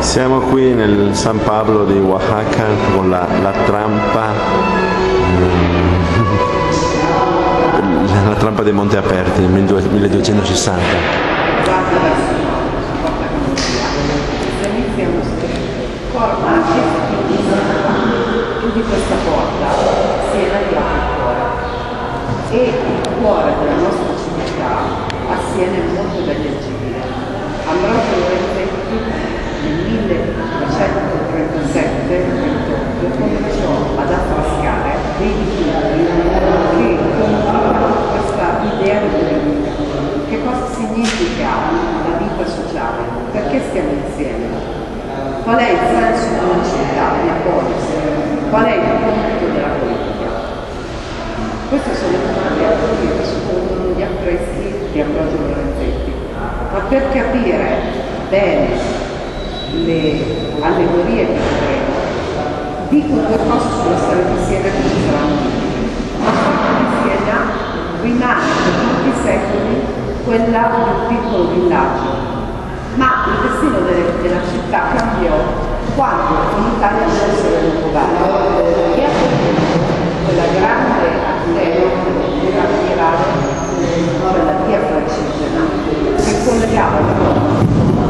Siamo qui nel San Pablo di Oaxaca con la, la trampa la trampa dei Monti Aperti nel 1260. Formati più di questa porta, Siena di cuore. E il cuore della nostra città a Siena è molto ben leggibile. Ambrogio Lorenzetti nel 1337 cominciò ad affrescare dei dipinti che condividono questa idea di politica. Che cosa significa la vita sociale? Perché stiamo insieme? Qual è il senso una città, una polis? Qual è il compito della politica? Queste sono le domande a cui rispondono gli affreschi di Ambrogio Lorenzetti. Ma per capire bene le allegorie che vedremo, dico due cose sulla storia di Siena che ci saranno La storia di Siena rimane per i secoli quella di un piccolo villaggio ma il destino delle, della città cambiò quando in Italia scelse il governo e ha quella grande da ammirare quella via francigena che collegava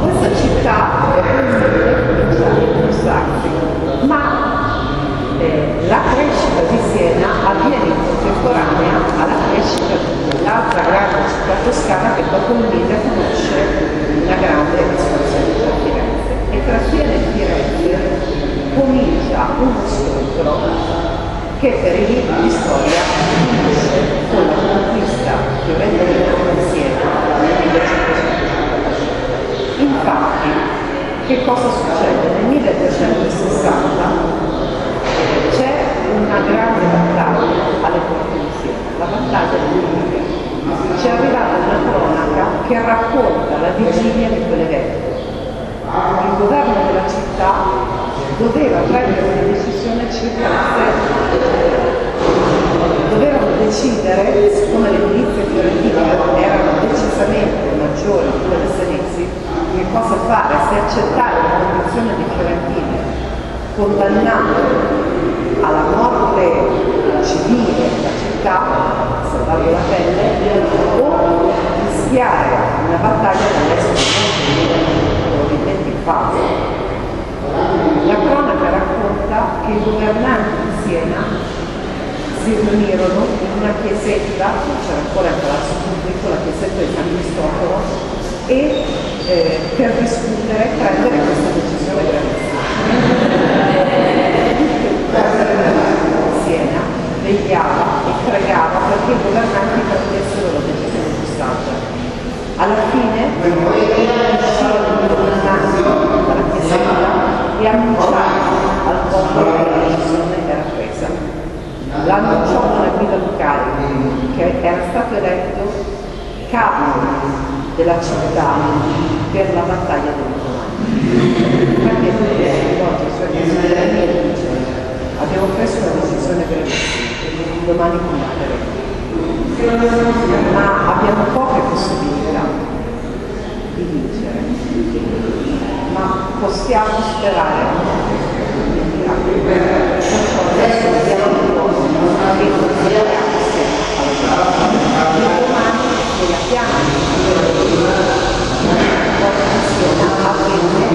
questa città provinciale ma eh, la crescita di Siena avviene in contemporanea alla crescita dell'altra grande città toscana che dopo il Mille conosce una grande espansione da Firenze. E tra Siena e Firenze comincia uno scontro che per i libri di storia finisce con la conquista fiorentina di Siena nel 1557. Infatti, che cosa succede? Nel 1360 c'è una grande battaglia alle porte di Siena, la battaglia di Liga ci è arrivata una cronaca che racconta la vigilia di quell'evento. Il governo della città doveva prendere una decisione circa la Dovevano decidere, siccome le milizie fiorentine erano decisamente maggiori di quelle senesi, che cosa fare, se accettare la condizione di fiorentine condannando alla morte civile la città salvando la pelle, o rischiare una battaglia dall'essere probabilmente in fase. La cronaca racconta che i governanti di Siena si riunirono in una chiesetta, c'era ancora il palazzo pubblico, la chiesetta di San Cristoforo, e eh, per discutere prendere questa decisione gravissima. Siena vegliava e pregava perché i governanti prendessero la. Alla fine uscirono i governanti dalla chiesetta e annunciarono al popolo che la decisione era presa. L'annunciò una guida locale che era stato eletto capo della città per la battaglia del domani. Perché si rivolge ai suoi consiglieri e dice abbiamo preso una decisione brevissima domani combatteremo. Ma abbiamo poche possibilità di vincere, ma possiamo sperare. Perciò adesso vediamo un po' che consideriamo sempre alla domani che abbiamo avvenne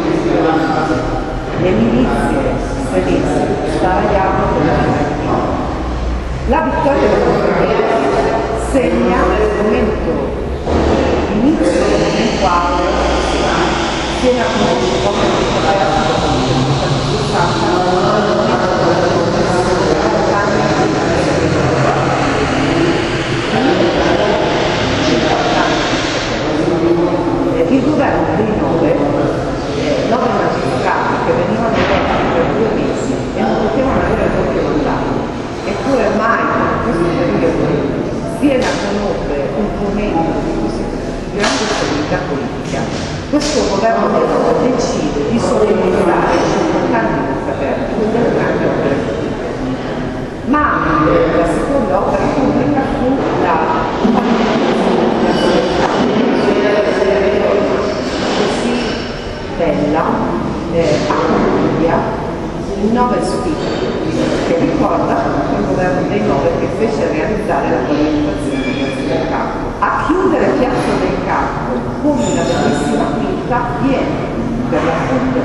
le milizie senesi sbaragliarono con la la vittoria del Corriere segna il momento, l'inizio nel quale Siena conosce proprio il governo il governo dei nove, eh, nove magistrati che venivano eletti per due mesi e non potevano avere il doppio mandato Eppure mai in questo periodo Siena conobbe un momento di grande stabilità politica. Governo decide di solennizzare i importanti fratelli con delle grandi opere pubbliche. Ma la seconda opera pubblica fu la così bella eh, accomuna nove spicchi che ricorda quel governo dei nove che fece realizzare la colonizzazione del campo. A chiudere Piazza del Campo con una bellissima quinta viene per l'appunto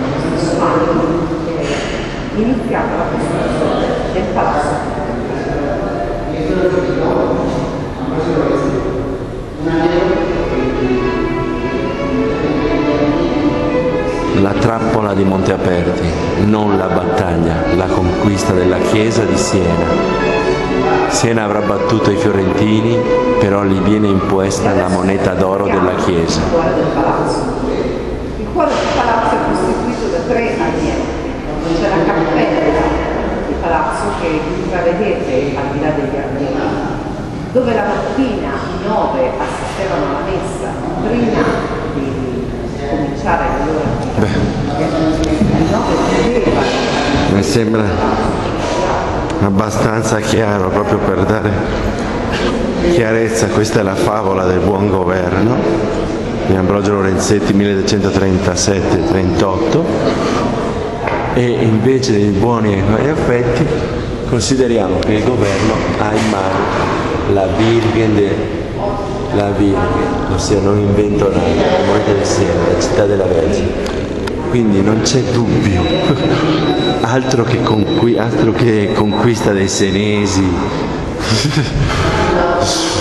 eh, iniziata la costruzione del palazzo La trappola di Monte Aperti, non la battaglia, la conquista della chiesa di Siena. Siena avrà battuto i fiorentini, però gli viene imposta la moneta d'oro della chiesa. Del palazzo. Il del palazzo è costituito da tre ambienti. C'è la cappella di palazzo che intravedete al di là degli armeni, dove la mattina i nove assistevano alla messa prima di cominciare le loro attività. I nove vedevano Mi sembra abbastanza chiaro proprio per dare chiarezza, questa è la favola del buon governo di Ambrogio Lorenzetti 1237-38 e invece dei buoni effetti consideriamo che il governo ha in mano la Virgen de, la Virgen, ossia non invento nada, la moneta del Siena, la città della Vergine. Quindi non c'è dubbio, altro che, altro che conquista dei senesi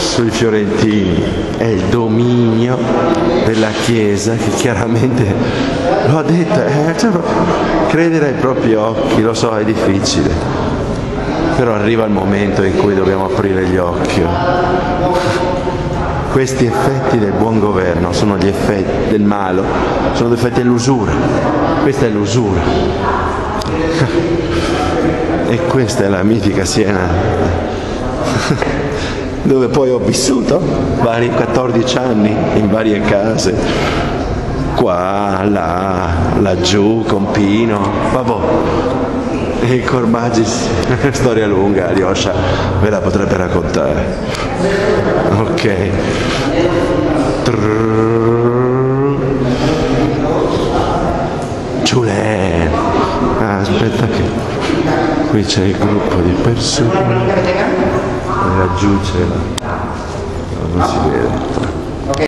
sui fiorentini, è il dominio della Chiesa che chiaramente l'ho detto, eh, cioè, credere ai propri occhi, lo so, è difficile, però arriva il momento in cui dobbiamo aprire gli occhi. Questi effetti del buon governo sono gli effetti del malo, sono gli effetti dell'usura. Questa è l'usura. E questa è la mitica Siena dove poi ho vissuto vari 14 anni in varie case, qua, là, laggiù, con Pino, vabbè. E i Corbagis, storia lunga, Alyosha ve la potrebbe raccontare. Ok. Giulen. Ah, aspetta che qui c'è il gruppo di persone. Laggiù c'è la... non si vede.